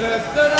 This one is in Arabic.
ترى ترى